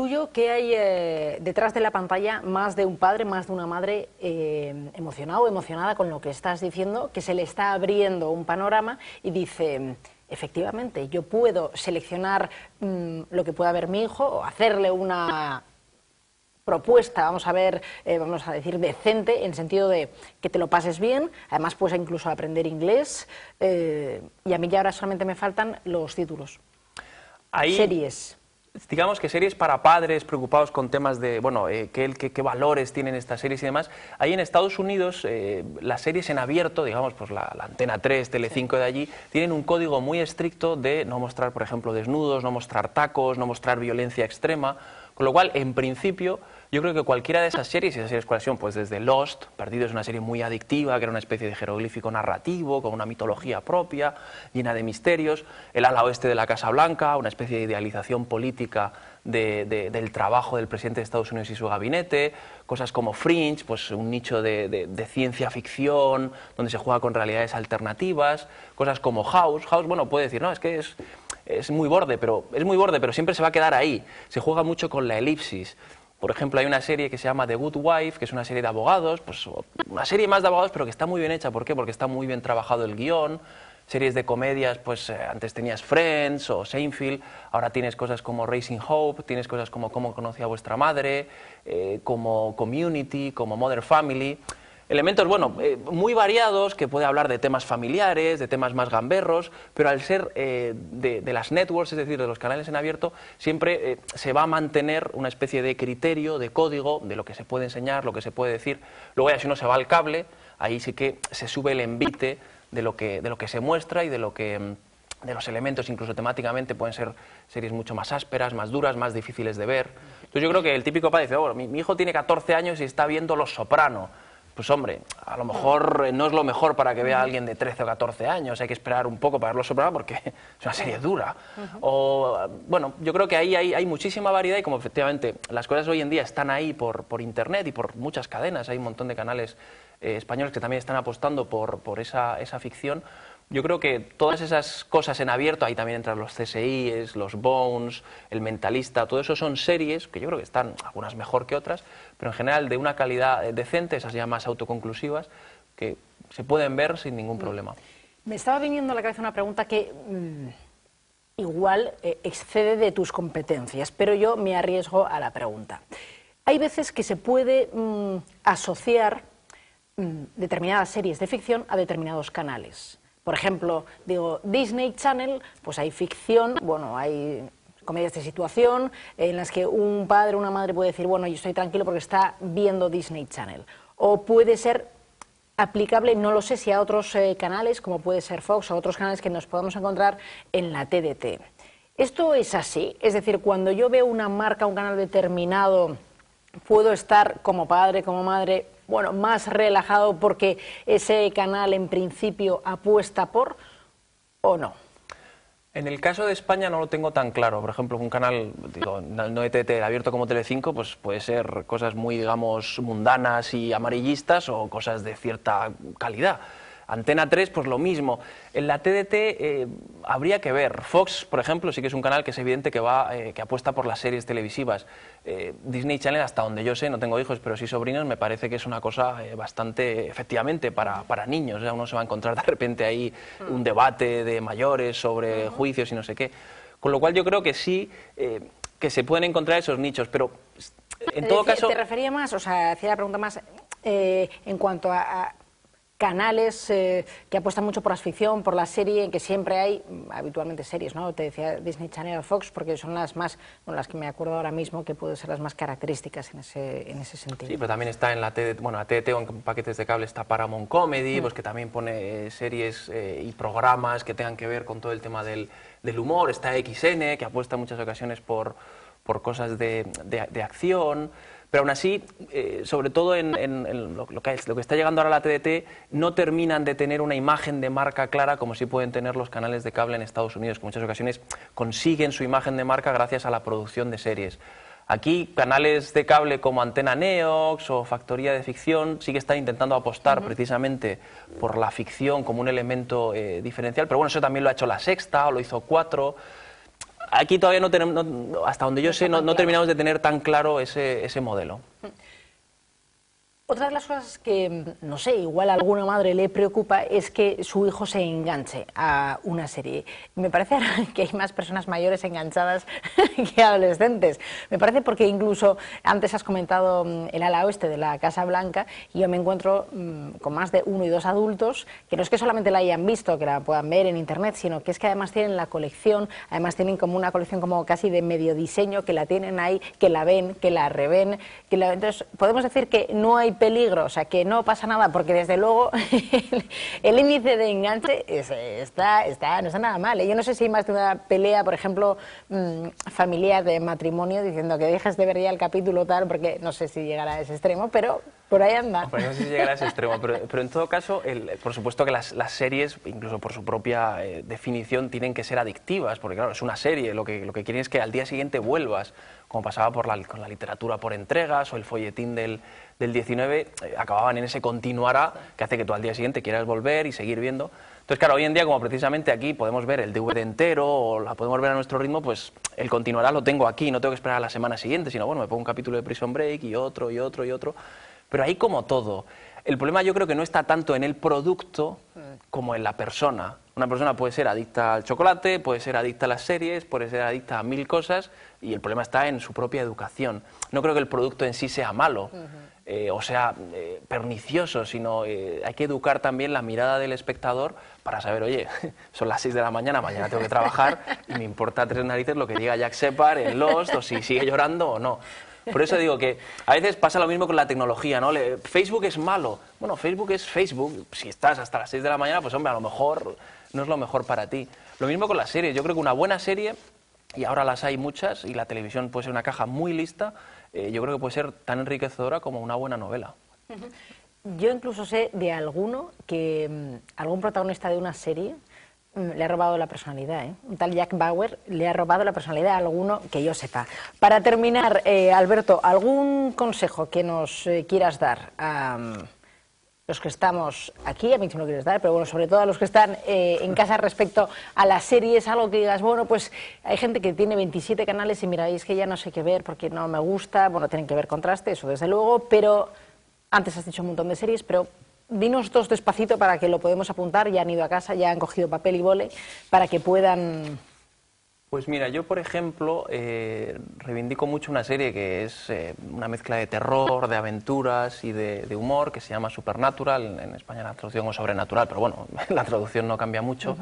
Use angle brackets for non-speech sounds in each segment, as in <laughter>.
intuyo que hay eh, detrás de la pantalla más de un padre, más de una madre eh, emocionado o emocionada con lo que estás diciendo, que se le está abriendo un panorama y dice, efectivamente, yo puedo seleccionar mm, lo que pueda ver mi hijo o hacerle una propuesta, vamos a ver, eh, vamos a decir, decente, en sentido de que te lo pases bien, además puedes incluso aprender inglés, eh, y a mí ya ahora solamente me faltan los títulos. Series digamos que series para padres preocupados con temas de, bueno, eh, qué, qué, valores tienen estas series y demás. Ahí en Estados Unidos, las series en abierto, digamos, pues la, Antena 3, Tele5 de allí, tienen un código muy estricto de no mostrar, por ejemplo, desnudos, no mostrar tacos, no mostrar violencia extrema, con lo cual, en principio, yo creo que cualquiera de esas series, y esas series cuáles son, pues desde Lost, Perdido es una serie muy adictiva, que era una especie de jeroglífico narrativo, con una mitología propia, llena de misterios, El ala oeste de la Casa Blanca, una especie de idealización política del trabajo del presidente de Estados Unidos y su gabinete, cosas como Fringe, pues un nicho de, ciencia ficción, donde se juega con realidades alternativas, cosas como House, House, bueno, puede decir, no, es que es, es muy borde, pero es muy borde, pero siempre se va a quedar ahí, se juega mucho con la elipsis, por ejemplo, hay una serie que se llama The Good Wife, que es una serie de abogados, pues una serie más de abogados, pero que está muy bien hecha. ¿Por qué? Porque está muy bien trabajado el guion. Series de comedias, pues eh, antes tenías Friends o Seinfeld, ahora tienes cosas como Racing Hope, tienes cosas como Cómo conocí a vuestra madre, eh, como Community, como Mother Family elementos, bueno, eh, muy variados, que puede hablar de temas familiares, de temas más gamberros, pero al ser eh, de, las networks, es decir, de los canales en abierto, siempre eh, se va a mantener una especie de criterio, de código, de lo que se puede enseñar, lo que se puede decir. Luego ya si uno se va al cable, ahí sí que se sube el envite de lo que, de lo que se muestra y de lo que mm, de los elementos, incluso temáticamente, pueden ser series mucho más ásperas, más duras, más difíciles de ver. Entonces yo creo que el típico padre dice, oh, mi, hijo tiene 14 años y está viendo Los Soprano pues hombre, a lo mejor no es lo mejor para que vea a alguien de 13 o 14 años, hay que esperar un poco para verlo sobrar porque <laughs> es una serie dura. O, bueno, yo creo que ahí hay, muchísima variedad y como efectivamente las cosas hoy en día están ahí por, por internet y por muchas cadenas, hay un montón de canales eh, españoles que también están apostando por, por esa, esa ficción, yo creo que todas esas cosas en abierto, ahí también entran los CSI, los Bones, El Mentalista, todo eso son series que yo creo que están algunas mejor que otras, pero en general de una calidad eh, decente, esas ya más autoconclusivas, que se pueden ver sin ningún mm. problema. Me estaba viniendo a la cabeza una pregunta que mm, igual eh, excede de tus competencias, pero yo me arriesgo a la pregunta. Hay veces que se puede mm, asociar determinadas series de ficción a determinados canales. Por ejemplo, digo, Disney Channel, pues hay ficción, bueno, hay comedias de situación en las que un padre o una madre puede decir, bueno, yo estoy tranquilo porque está viendo Disney Channel. O puede ser aplicable, no lo sé si a otros eh, canales, como puede ser Fox o otros canales que nos podamos encontrar en la TDT. Esto es así, es decir, cuando yo veo una marca, un canal determinado, puedo estar como padre, como madre, bueno, más relajado porque ese canal en principio apuesta por o no? En el caso de España no lo tengo tan claro. Por ejemplo, un canal, digo, no ETT abierto como Telecinco, pues puede ser cosas muy, digamos, mundanas y amarillistas o cosas de cierta calidad. Antena 3, pues lo mismo. En la TDT eh, habría que ver. Fox, por ejemplo, sí que es un canal que es evidente que, va, eh, que apuesta por las series televisivas. Eh, Disney Channel, hasta donde yo sé, no tengo hijos, pero sí sobrinos, me parece que es una cosa bastante, efectivamente, para, para niños. uno se va a encontrar de repente ahí mm. un debate de mayores sobre juicios y no sé qué. Con lo cual yo creo que sí, que se pueden encontrar esos nichos, pero en todo caso... Te refería más, o sea, hacía la pregunta más en cuanto a canales eh, que apuestan mucho por la ficción, por la serie, en que siempre hay mm, habitualmente series, ¿no? Te decía Disney Channel o Fox, porque son las más, bueno, las que me acuerdo ahora mismo que pueden ser las más características en ese, en ese sentido. Sí, pero también está en la TDT, bueno, la TDT o en paquetes de cable está Paramount Comedy, mm. pues que también pone eh, series eh, y programas que tengan que ver con todo el tema del, del, humor, está XN, que apuesta en muchas ocasiones por, por cosas de, de, de acción, pero aún así, eh, sobre todo en, lo, que lo, que está llegando ahora a la TDT, no terminan de tener una imagen de marca clara como sí pueden tener los canales de cable en Estados Unidos, que en muchas ocasiones consiguen su imagen de marca gracias a la producción de series. Aquí canales de cable como Antena Neox o Factoría de Ficción sí que están intentando apostar precisamente por la ficción como un elemento eh, diferencial, pero bueno, eso también lo ha hecho La Sexta o lo hizo Cuatro aquí todavía no tenemos, no- hasta donde yo sé, no, no terminamos de tener tan claro ese, ese modelo. Otra de las cosas que, no sé, igual a alguna madre le preocupa es que su hijo se enganche a una serie. Me parece <laughs> que hay más personas mayores enganchadas <laughs> que adolescentes. Me parece porque incluso antes has comentado mm, el ala oeste de la Casa Blanca y yo me encuentro mm, con más de uno y dos adultos que no es que solamente la hayan visto, que la puedan ver en internet, sino que es que además tienen la colección, además tienen como una colección como casi de medio diseño, que la tienen ahí, que la ven, que la reven, que la... entonces podemos decir que no hay peligro, o sea, que no pasa nada, porque desde luego <laughs> el, índice de enganche es- está, está, no está nada mal. ¿eh? Yo no sé si hay más de una pelea, por ejemplo, mm, familiar de matrimonio, diciendo que dejes de ver ya el capítulo tal, porque no sé si llegará a ese extremo, pero por ahí anda. Pues no sé si llegará a ese extremo, pero, pero en todo caso, el- por supuesto que las, las series, incluso por su propia eh, definición, tienen que ser adictivas, porque claro, es una serie, lo que, lo que quieren es que al día siguiente vuelvas, como pasaba por la, con la literatura por entregas o el folletín del, del 19, eh, acababan en ese continuará que hace que tú al día siguiente quieras volver y seguir viendo. Entonces, claro, hoy en día, como precisamente aquí podemos ver el DVD entero o la podemos ver a nuestro ritmo, pues el continuará lo tengo aquí, no tengo que esperar a la semana siguiente, sino bueno, me pongo un capítulo de Prison Break y otro y otro y otro. Pero ahí como todo, el problema yo creo que no está tanto en el producto como en la persona. Una persona puede ser adicta al chocolate, puede ser adicta a las series, puede ser adicta a mil cosas y el problema está en su propia educación. No creo que el producto en sí sea malo eh, o sea eh, pernicioso, sino eh, hay que educar también la mirada del espectador para saber, oye, <laughs> son las 6 de la mañana, mañana tengo que trabajar y me importa tres narices lo que diga Jack Shepard en Lost o si sigue llorando o no. Por eso digo que a veces pasa lo mismo con la tecnología, ¿no? Facebook es malo. Bueno, Facebook es Facebook. Si estás hasta las 6 de la mañana, pues hombre, a lo mejor no es lo mejor para ti. Lo mismo con las series. Yo creo que una buena serie, y ahora las hay muchas, y la televisión puede ser una caja muy lista, eh, yo creo que puede ser tan enriquecedora como una buena novela. Yo incluso sé de alguno que mm, algún protagonista de una serie le ha robado la personalidad. ¿eh? Un tal Jack Bauer le ha robado la personalidad a alguno que yo sepa. Para terminar, eh, Alberto, ¿algún consejo que nos eh, quieras dar a mm, los que estamos aquí? A mí lo quieres dar, pero bueno, sobre todo a los que están eh, en casa respecto a las series, algo que digas, bueno, pues hay gente que tiene 27 canales y miráis que ya no sé qué ver porque no me gusta, bueno, tienen que ver contraste, eso desde luego, pero antes has dicho un montón de series, pero dinos dos despacito para que lo podemos apuntar. Ya han ido a casa, ya han cogido papel y bole para que puedan. Pues mira, yo por ejemplo eh, reivindico mucho una serie que es eh, una mezcla de terror, de aventuras y de, de humor que se llama Supernatural, en España la traducción es sobrenatural, pero bueno, <laughs> la traducción no cambia mucho,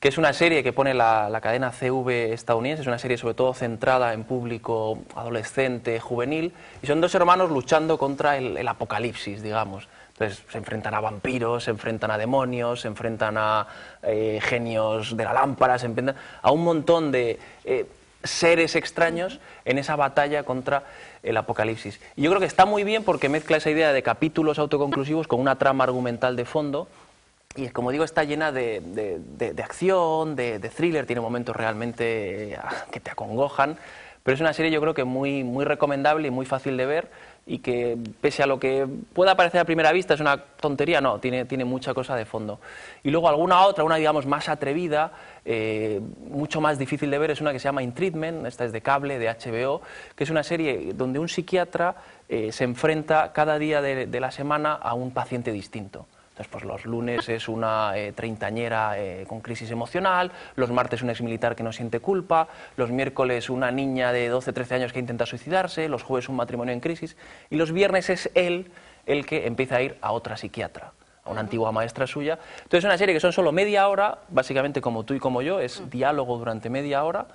que es una serie que pone la, la cadena CV estadounidense, es una serie sobre todo centrada en público adolescente, juvenil, y son dos hermanos luchando contra el, el apocalipsis, digamos. Se enfrentan a vampiros, se enfrentan a demonios, se enfrentan a eh, genios de la lámpara, se enfrentan a un montón de eh, seres extraños en esa batalla contra el apocalipsis. Y yo creo que está muy bien porque mezcla esa idea de capítulos autoconclusivos con una trama argumental de fondo. Y como digo, está llena de, de- acción, de, de thriller, tiene momentos realmente eh, que te acongojan, pero es una serie yo creo que muy, muy recomendable y muy fácil de ver y que pese a lo que pueda parecer a primera vista es una tontería, no, tiene, tiene mucha cosa de fondo. Y luego alguna otra, una digamos más atrevida, eh, mucho más difícil de ver, es una que se llama In Treatment, esta es de cable, de HBO, que es una serie donde un psiquiatra eh, se enfrenta cada día de- de la semana a un paciente distinto. Pues los lunes es una eh, treintañera eh, con crisis emocional, los martes un exmilitar que no siente culpa, los miércoles una niña de 12, 13 años que intenta suicidarse, los jueves un matrimonio en crisis y los viernes es él el que empieza a ir a otra psiquiatra, a una antigua maestra suya. Entonces, es una serie que son solo media hora, básicamente como tú y como yo, es diálogo durante media hora,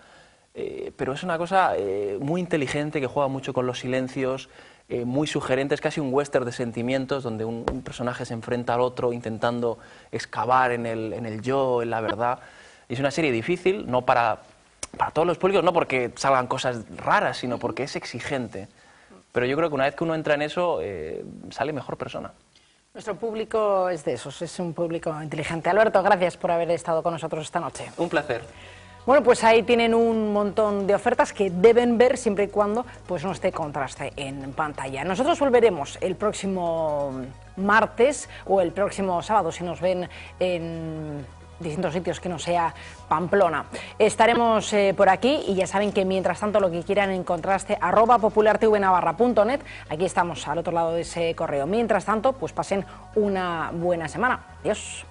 eh, pero es una cosa muy inteligente que juega mucho con los silencios, eh, muy sugerente, es casi un western de sentimientos donde un, un personaje se enfrenta al otro intentando excavar en el, en el yo, en la verdad. Y es una serie difícil, no para, para todos los públicos, no porque salgan cosas raras, sino porque es exigente. Pero yo creo que una vez que uno entra en eso, eh, sale mejor persona. Nuestro público es de esos, es un público inteligente. Alberto, gracias por haber estado con nosotros esta noche. Un placer. Bueno, pues ahí tienen un montón de ofertas que deben ver siempre y cuando pues no esté contraste en pantalla. Nosotros volveremos el próximo martes o el próximo sábado si nos ven en distintos sitios que no sea Pamplona. Estaremos eh, por aquí y ya saben que mientras tanto lo que quieran encontraste arroba populartvnavarra.net, aquí estamos al otro lado de ese correo. Mientras tanto, pues pasen una buena semana. Adiós.